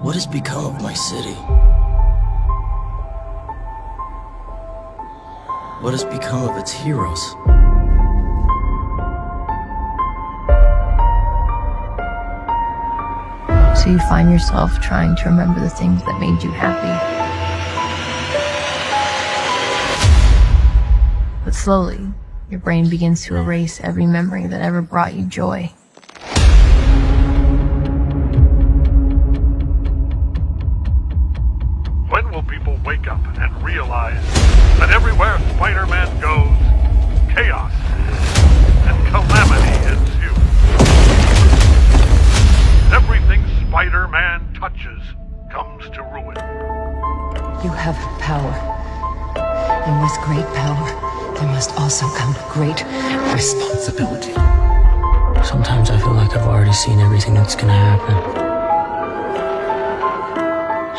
What has become of my city? What has become of its heroes? So you find yourself trying to remember the things that made you happy. But slowly, your brain begins to erase every memory that ever brought you joy. Wake up and realize that everywhere Spider-Man goes, chaos and calamity ensue? Everything Spider-Man touches comes to ruin. You have power. And with great power, there must also come great responsibility. Sometimes I feel like I've already seen everything that's gonna happen.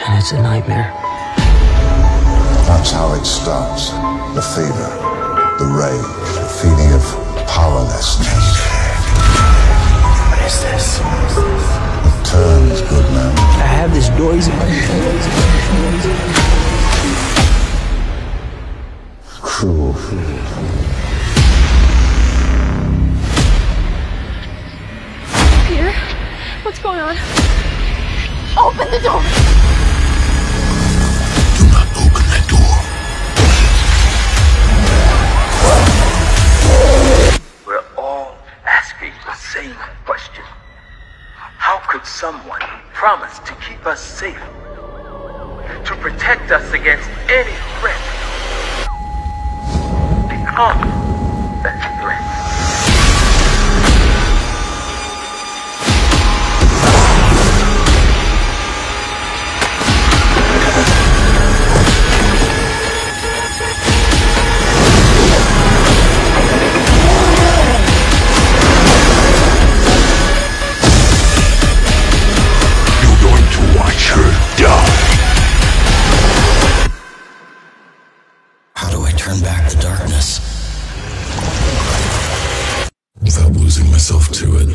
And it's a nightmare. That's how it starts. The fever, the rage, the feeling of powerlessness. What is this? It turns, good man. I have this noise in my head. Cruel. Peter, what's going on? Open the door! How could someone promise to keep us safe? To protect us against any threat? Become turn back the darkness? Without losing myself to it.